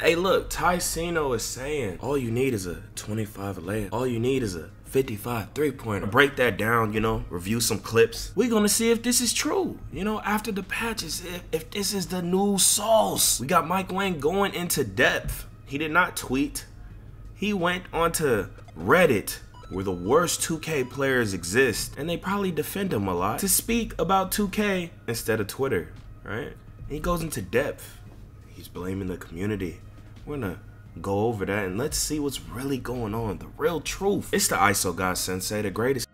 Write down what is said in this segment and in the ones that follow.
Hey, look, Tyceno is saying all you need is a 25 layup. All you need is a 55 three pointer. Break that down, you know, review some clips. We're gonna see if this is true, you know, after the patches, if, if this is the new sauce. We got Mike Wang going into depth. He did not tweet, he went onto Reddit where the worst 2K players exist, and they probably defend him a lot, to speak about 2K instead of Twitter, right? And he goes into depth. He's blaming the community. We're gonna go over that and let's see what's really going on, the real truth. It's the ISO God Sensei, the greatest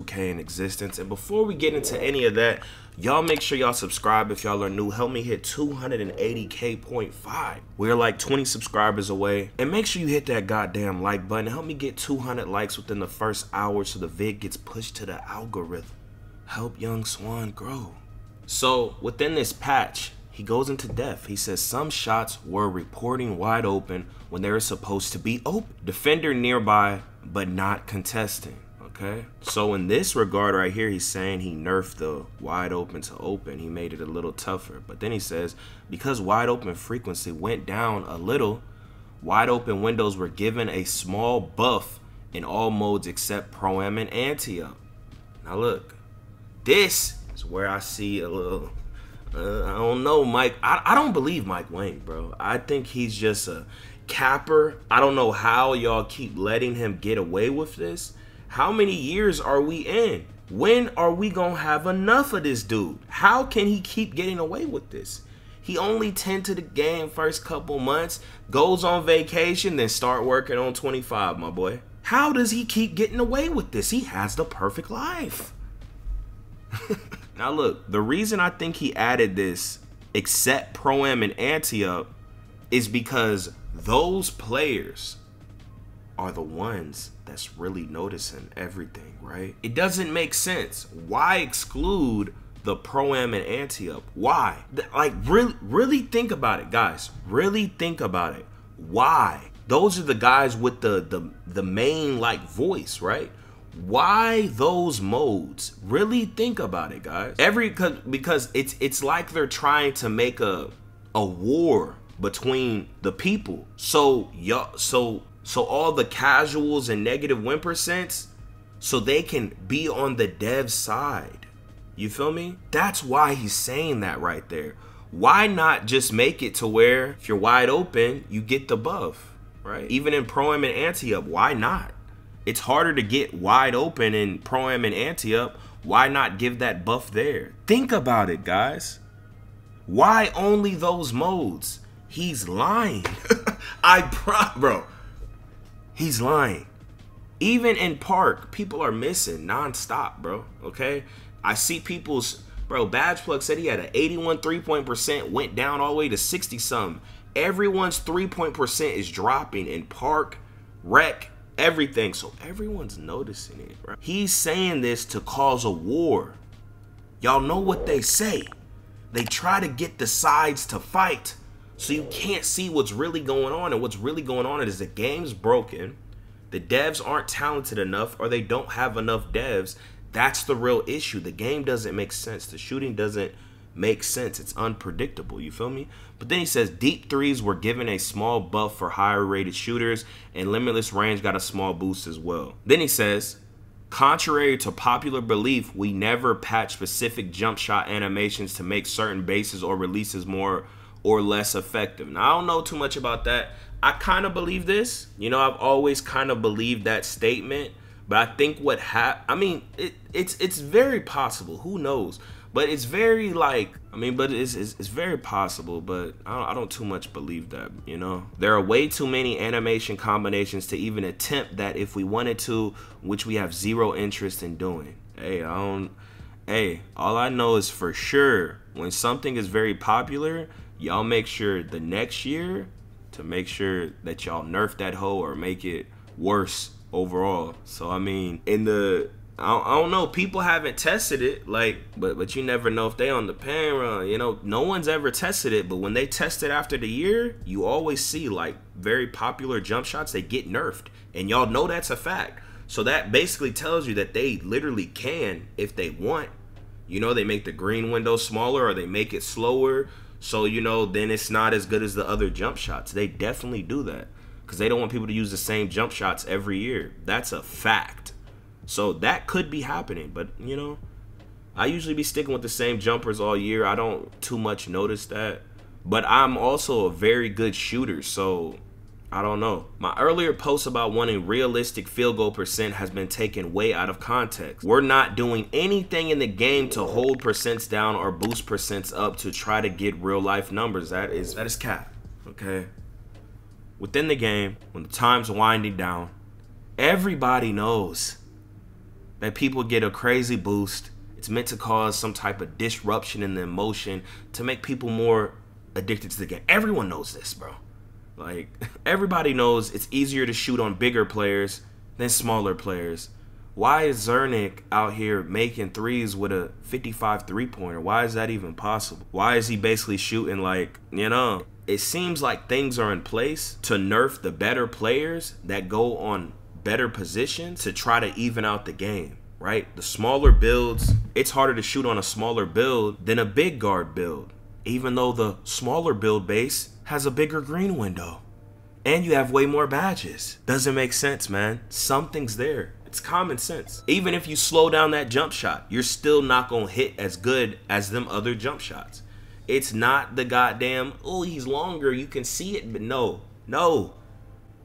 2K in existence. And before we get into any of that, y'all make sure y'all subscribe if y'all are new. Help me hit 280k point five. We're like 20 subscribers away. And make sure you hit that goddamn like button. Help me get 200 likes within the first hour so the vid gets pushed to the algorithm. Help Young Swan grow. So within this patch, he goes into depth. He says some shots were reporting wide open when they were supposed to be open. Defender nearby, but not contesting. Okay. So in this regard right here, he's saying he nerfed the wide open to open. He made it a little tougher. But then he says because wide open frequency went down a little, wide open windows were given a small buff in all modes except Pro-Am and Ante-Up. Now look, this is where I see a little uh, I don't know, Mike. I, I don't believe Mike Wang, bro. I think he's just a capper. I don't know how y'all keep letting him get away with this. How many years are we in? When are we gonna have enough of this dude? How can he keep getting away with this? He only tend to the game first couple months, goes on vacation, then start working on 25, my boy. How does he keep getting away with this? He has the perfect life. now look, the reason I think he added this except Pro-Am and Ante-Up is because those players are the ones that's really noticing everything, right? It doesn't make sense. Why exclude the Pro-Am and Ante-Up? Why? Like really really think about it, guys. Really think about it. Why? Those are the guys with the the the main like voice, right? Why those modes? Really think about it guys. Every because it's it's like they're trying to make a a war between the people. So y'all so so all the casuals and negative win percents so they can be on the dev side. You feel me? That's why he's saying that right there. Why not just make it to where if you're wide open you get the buff right? Even in pro and anti up why not it's harder to get wide open in Pro-Am and Ante-Up. Why not give that buff there? Think about it, guys. Why only those modes? He's lying. I pro bro. He's lying. Even in park, people are missing nonstop, bro. Okay? I see people's bro, Badge Plug said he had an 81 three-point percent, went down all the way to 60 some. Everyone's three-point percent is dropping in park, rec, everything. So everyone's noticing it, right? He's saying this to cause a war. Y'all know what they say. They try to get the sides to fight. So you can't see what's really going on. And what's really going on is the game's broken. The devs aren't talented enough or they don't have enough devs. That's the real issue. The game doesn't make sense. The shooting doesn't makes sense. It's unpredictable. You feel me? But then he says deep threes were given a small buff for higher rated shooters, and limitless range got a small boost as well. Then he says, contrary to popular belief, we never patch specific jump shot animations to make certain bases or releases more or less effective. Now, I don't know too much about that. I kind of believe this. You know, I've always kind of believed that statement. But I think what hap I mean, it, it's it's very possible. Who knows? But it's very like I mean, but it's it's, it's very possible. But I don't, I don't too much believe that. You know, there are way too many animation combinations to even attempt that if we wanted to, which we have zero interest in doing. Hey, I don't. Hey, all I know is for sure when something is very popular, y'all make sure the next year to make sure that y'all nerf that hoe or make it worse overall. So I mean, in the I, don't know. People haven't tested it, like, but but you never know if they on the pan run. You know, no one's ever tested it, but when they test it after the year, you always see like very popular jump shots they get nerfed, and y'all know that's a fact. So that basically tells you that they literally can, if they want. You know, they make the green window smaller or they make it slower. So, you know, then it's not as good as the other jump shots. They definitely do that because they don't want people to use the same jump shots every year. That's a fact. So that could be happening, but you know, I usually be sticking with the same jumpers all year. I don't too much notice that. But I'm also a very good shooter, so I don't know. My earlier post about wanting realistic field goal percent has been taken way out of context. We're not doing anything in the game to hold percents down or boost percents up to try to get real life numbers. That is that is cap. Okay. Within the game, when the time's winding down, everybody knows that people get a crazy boost. It's meant to cause some type of disruption in the emotion to make people more addicted to the game. Everyone knows this, bro. Like everybody knows it's easier to shoot on bigger players than smaller players. Why is Zirinic out here making threes with a 55 three pointer? Why is that even possible? Why is he basically shooting like, you know, it seems like things are in place to nerf the better players that go on better position to try to even out the game, right? The smaller builds, it's harder to shoot on a smaller build than a big guard build, even though the smaller build base has a bigger green window. And you have way more badges. Doesn't make sense, man. Something's there. It's common sense. Even if you slow down that jump shot, you're still not going to hit as good as them other jump shots. It's not the goddamn, oh, he's longer, you can see it, but no, no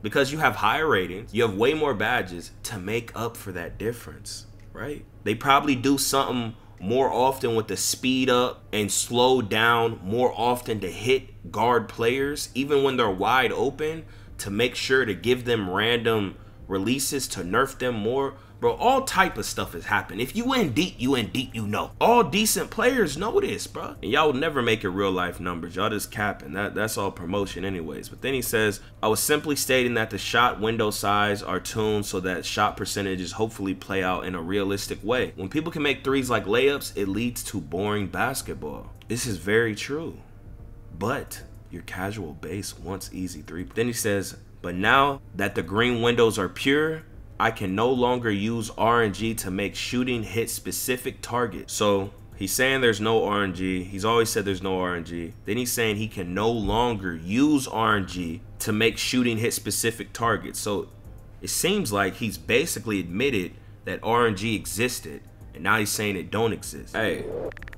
because you have higher ratings, you have way more badges to make up for that difference, right? They probably do something more often with the speed up and slow down more often to hit guard players, even when they're wide open, to make sure to give them random releases to nerf them more Bro, all type of stuff has happened. If you in deep, you in deep, you know. All decent players know this, bro. And y'all never make it real life numbers. Y'all just capping. That that's all promotion anyways. But then he says, I was simply stating that the shot window size are tuned so that shot percentages hopefully play out in a realistic way. When people can make threes like layups, it leads to boring basketball. This is very true. But your casual base wants easy three. Then he says, but now that the green windows are pure, I can no longer use RNG to make shooting hit specific targets. So he's saying there's no RNG. He's always said there's no RNG. Then he's saying he can no longer use RNG to make shooting hit specific targets. So it seems like he's basically admitted that RNG existed and now he's saying it don't exist. Hey,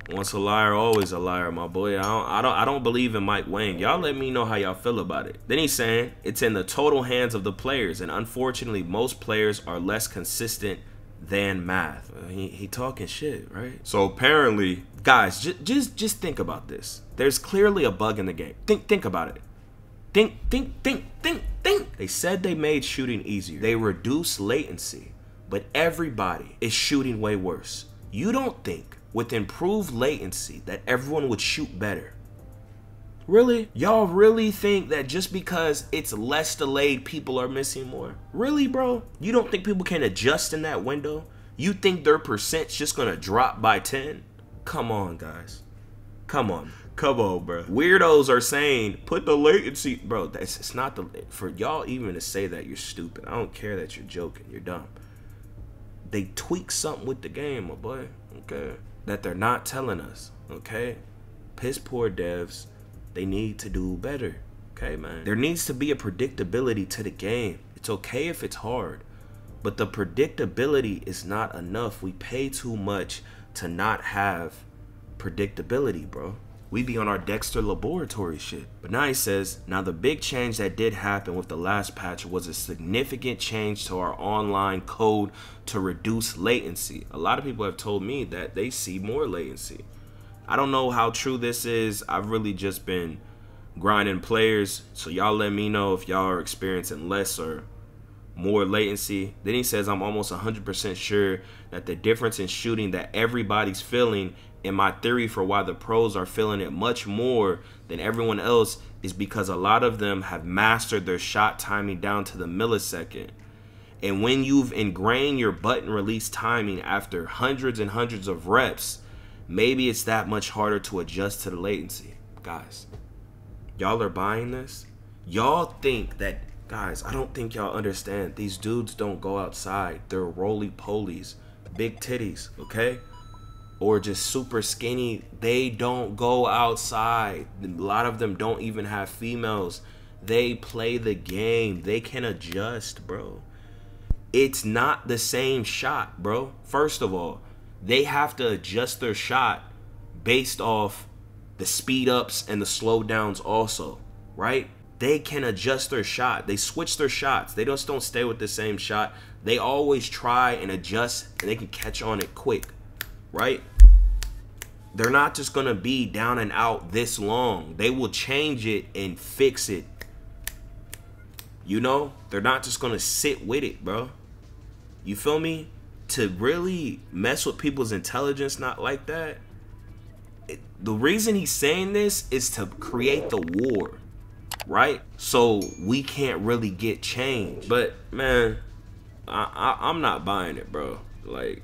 once a liar, always a liar, my boy. I don't, I don't, I don't believe in Mike Wang. Y'all let me know how y'all feel about it. Then he's saying it's in the total hands of the players, and unfortunately, most players are less consistent than math. Uh, he, he talking shit, right? So apparently, guys, just just just think about this. There's clearly a bug in the game. Think think about it. Think think think think think. They said they made shooting easier. They reduced latency, but everybody is shooting way worse. You don't think with improved latency that everyone would shoot better. Really? Y'all really think that just because it's less delayed, people are missing more? Really, bro? You don't think people can adjust in that window? You think their percent's just gonna drop by 10? Come on, guys. Come on. Come on, bro. Weirdos are saying put the latency, bro. That's it's not the for y'all even to say that you're stupid. I don't care that you're joking. You're dumb. They tweak something with the game, my boy. Okay that they're not telling us, okay? Piss poor devs, they need to do better, okay, man? There needs to be a predictability to the game. It's okay if it's hard, but the predictability is not enough. We pay too much to not have predictability, bro we be on our Dexter laboratory shit. But now he says, now the big change that did happen with the last patch was a significant change to our online code to reduce latency. A lot of people have told me that they see more latency. I don't know how true this is. I've really just been grinding players. So y'all let me know if y'all are experiencing less or more latency. Then he says, I'm almost 100% sure that the difference in shooting that everybody's feeling and my theory for why the pros are feeling it much more than everyone else is because a lot of them have mastered their shot timing down to the millisecond. And when you've ingrained your button release timing after hundreds and hundreds of reps, maybe it's that much harder to adjust to the latency. Guys, y'all are buying this? Y'all think that, guys, I don't think y'all understand. These dudes don't go outside. They're roly polies, big titties, okay? Or just super skinny, they don't go outside. A lot of them don't even have females. They play the game. They can adjust, bro. It's not the same shot, bro. First of all, they have to adjust their shot based off the speed ups and the slow downs also, right? They can adjust their shot. They switch their shots. They just don't stay with the same shot. They always try and adjust and they can catch on it quick, right? They're not just going to be down and out this long. They will change it and fix it. You know, they're not just going to sit with it, bro. You feel me? To really mess with people's intelligence not like that. It, the reason he's saying this is to create the war, right? So we can't really get change. But man, I, I I'm not buying it, bro. Like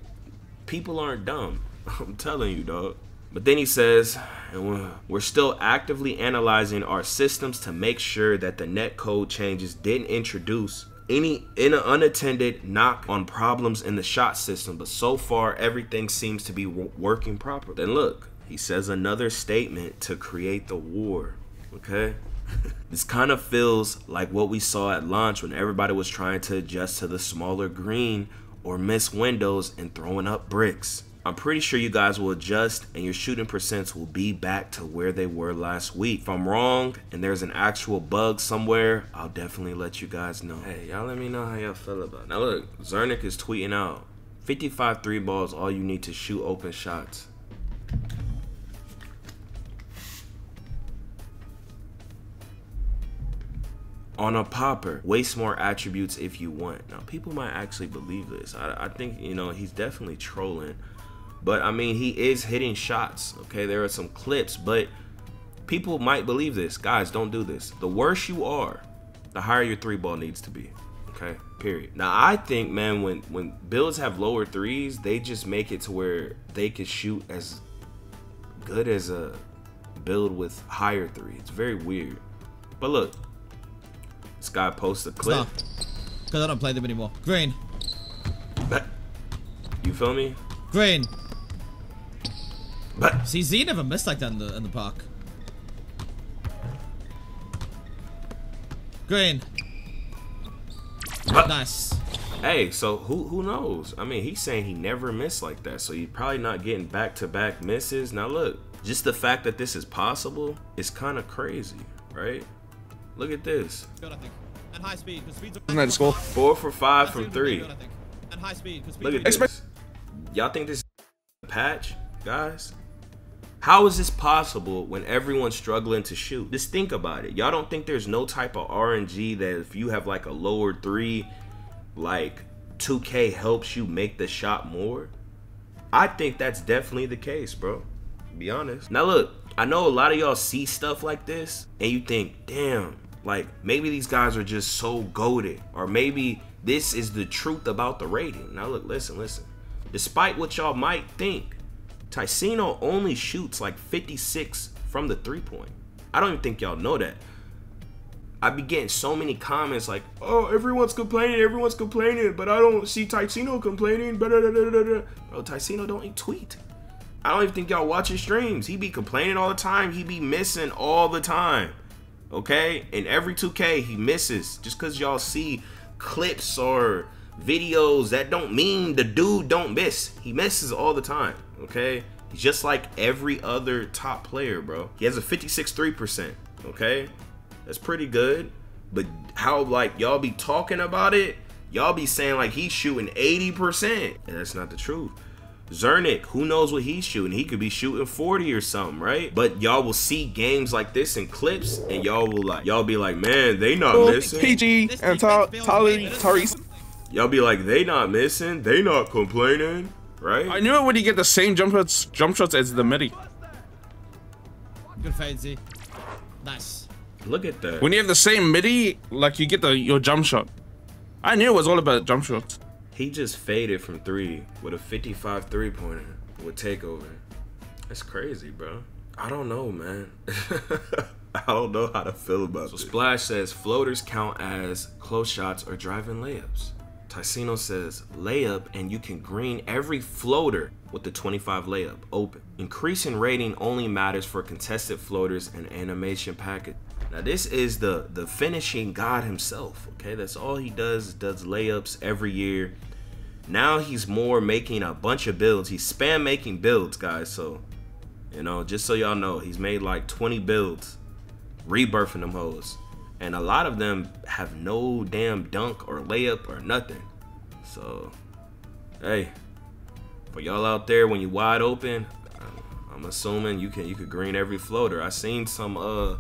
people aren't dumb. I'm telling you, dog. But then he says, we're still actively analyzing our systems to make sure that the net code changes didn't introduce any in unattended knock on problems in the shot system, but so far everything seems to be working properly. Then look, he says another statement to create the war. Okay? this kind of feels like what we saw at launch when everybody was trying to adjust to the smaller green or miss windows and throwing up bricks. I'm pretty sure you guys will adjust and your shooting percents will be back to where they were last week. If I'm wrong and there's an actual bug somewhere, I'll definitely let you guys know. Hey, y'all let me know how y'all feel about it. Now look, Zirinic is tweeting out 55 three balls, all you need to shoot open shots. on a popper waste more attributes if you want now people might actually believe this I, I think you know he's definitely trolling but I mean, he is hitting shots. Okay, there are some clips, but people might believe this. Guys, don't do this. The worse you are, the higher your three ball needs to be. Okay, period. Now I think, man, when when builds have lower threes, they just make it to where they can shoot as good as a build with higher three. It's very weird. But look, this guy posts a clip. Because I don't play them anymore. Green. You feel me? Green. But see, Z never missed like that in the in the park. Green. But, nice. Hey, so who who knows? I mean, he's saying he never missed like that, so he's probably not getting back to back misses. Now look, just the fact that this is possible is kind of crazy, right? Look at this. Good, I think. And high speed, because speed's Isn't that score? Four for five from three. Good, and high speed, Look at this. Y'all think this is a patch, guys? How is this possible when everyone's struggling to shoot? Just think about it. Y'all don't think there's no type of RNG that if you have like a lower three, like 2K helps you make the shot more? I think that's definitely the case, bro. Be honest. Now look, I know a lot of y'all see stuff like this and you think, damn, like maybe these guys are just so goaded, or maybe this is the truth about the rating. Now look, listen, listen. Despite what y'all might think, Tyceno only shoots like 56 from the three point. I don't even think y'all know that. I be getting so many comments like, oh, everyone's complaining, everyone's complaining, but I don't see Tyceno complaining. Bro, Tyceno don't even tweet. I don't even think y'all watch his streams. He be complaining all the time. He be missing all the time. Okay? In every 2K, he misses. Just because y'all see clips or videos, that don't mean the dude don't miss. He misses all the time, okay? He's just like every other top player, bro. He has a 56 3%, okay? That's pretty good. But how, like, y'all be talking about it, y'all be saying, like, he's shooting 80%. And that's not the truth. Zirinic, who knows what he's shooting? He could be shooting 40 or something, right? But y'all will see games like this in clips, and y'all will like, y'all be like, man, they not missing. PG and Tyrese y'all be like, they not missing, they not complaining, right? I knew it when you get the same jump shots, jump shots as the midi. Good fade, Z. Nice. Look at that. When you have the same midi, like you get the your jump shot. I knew it was all about jump shots. He just faded from three with a 55 three pointer with takeover. That's crazy, bro. I don't know, man. I don't know how to feel about so this. Splash says floaters count as close shots or driving layups. Tyceno says layup and you can green every floater with the 25 layup open. Increasing rating only matters for contested floaters and animation package. Now this is the the finishing god himself, okay? That's all he does, does layups every year. Now he's more making a bunch of builds. He's spam making builds, guys, so you know, just so y'all know, he's made like 20 builds, rebirthing them hoes. And a lot of them have no damn dunk or layup or nothing. So, hey, for y'all out there when you wide open, I'm assuming you can you could green every floater. I seen some uh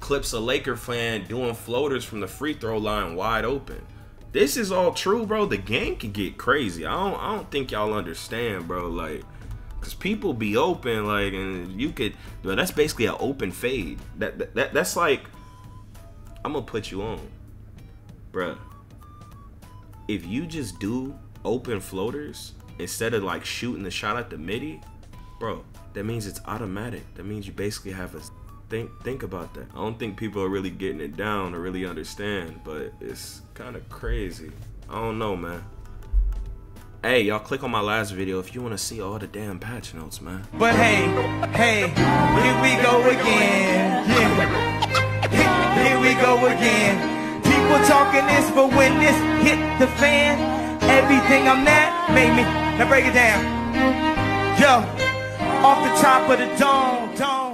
clips of Laker fan doing floaters from the free throw line wide open. This is all true, bro. The game can get crazy. I don't I don't think y'all understand, bro. Like Cause people be open, like, and you could, but that's basically an open fade. That, that, that that's like, I'm gonna put you on, bruh. If you just do open floaters instead of like shooting the shot at the midi, bro, that means it's automatic. That means you basically have a think think about that. I don't think people are really getting it down or really understand, but it's kind of crazy. I don't know, man. Hey, y'all click on my last video if you want to see all the damn patch notes, man. But hey, hey, here we go again. Yeah. Go again. People talking this, but when this hit the fan, everything I'm at made me. Now break it down. Yo, off the top of the dome, dome.